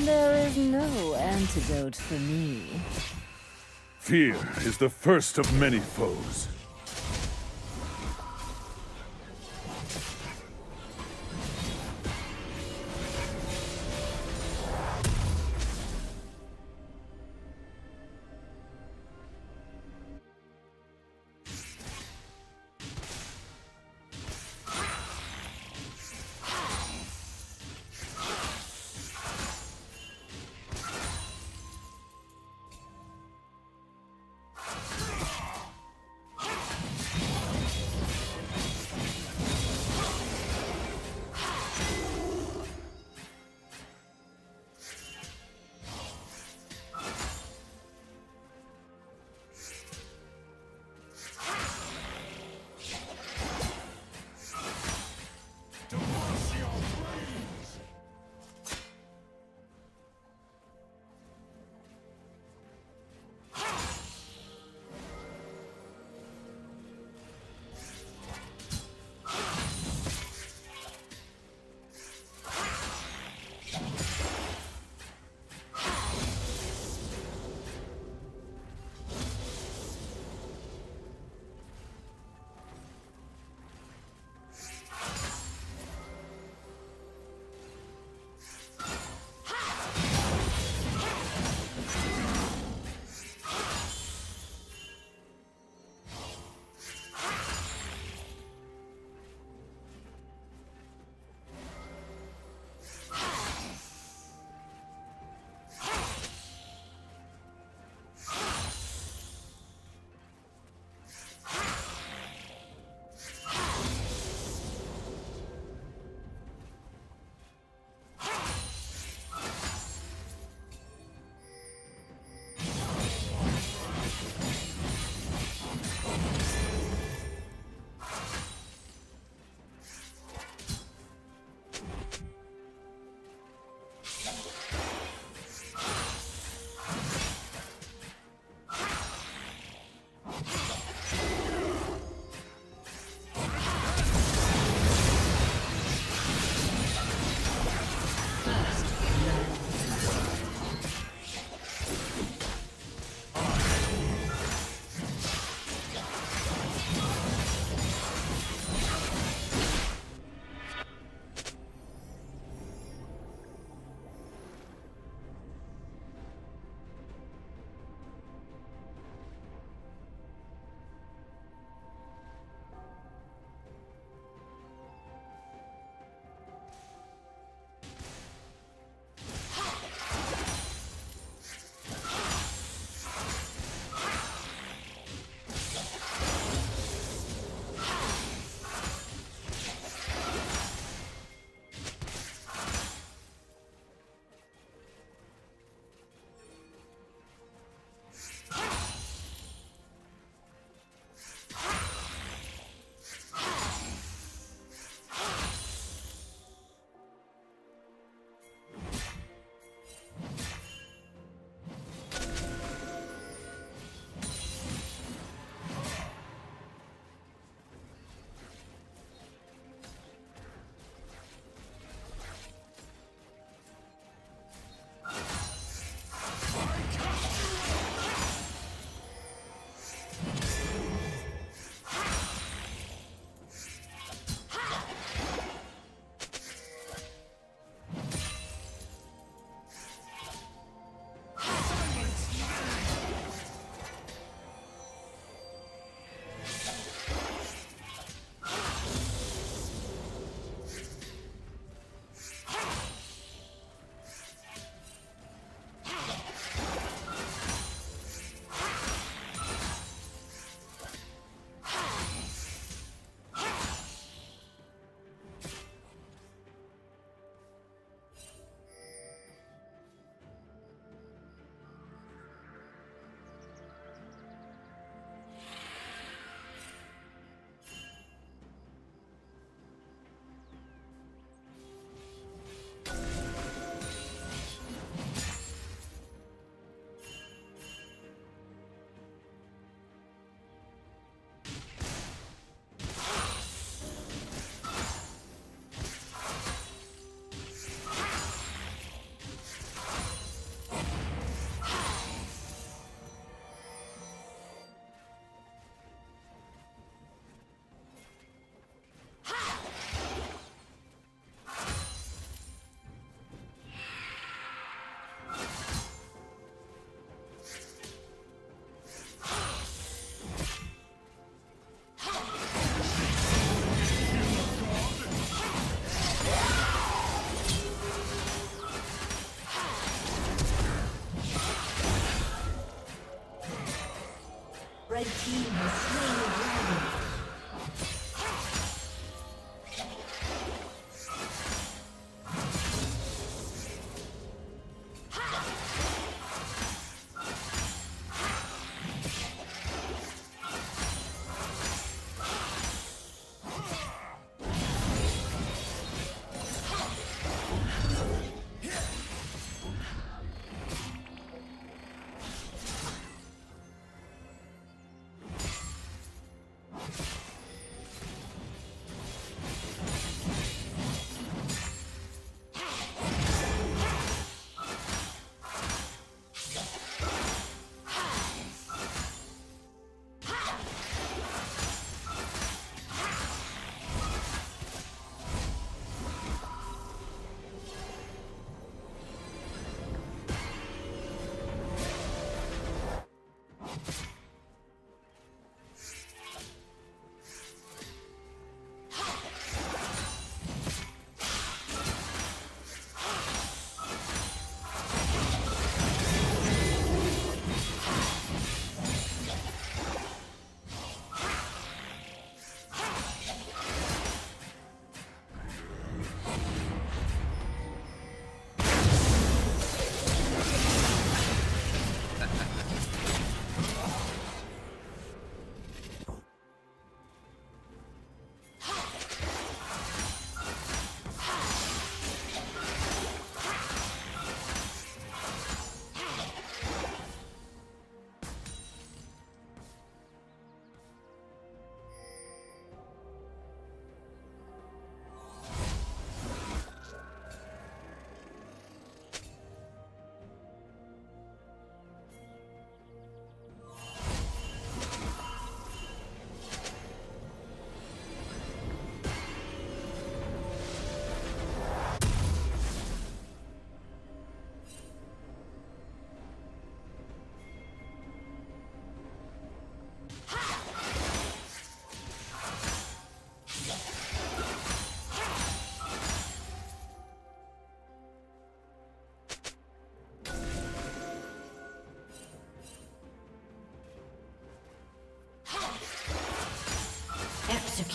There is no antidote for me. Fear is the first of many foes.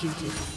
Executed.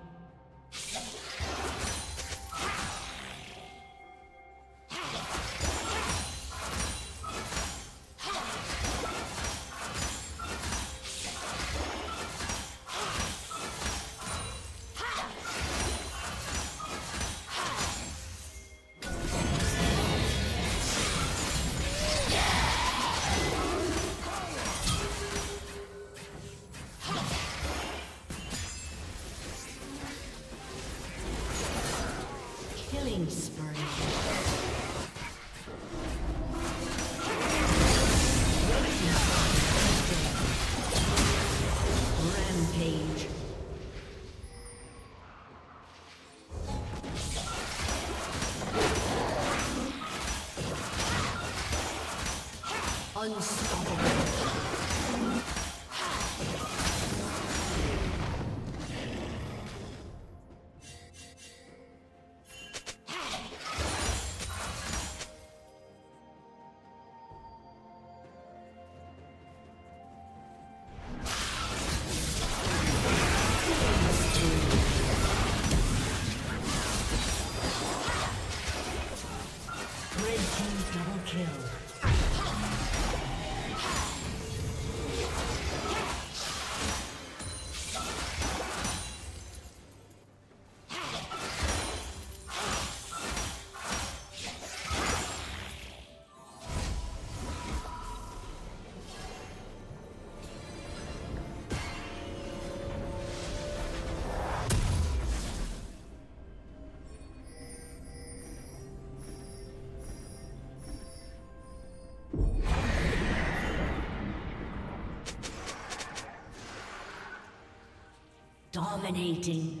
Unstoppable. Dominating.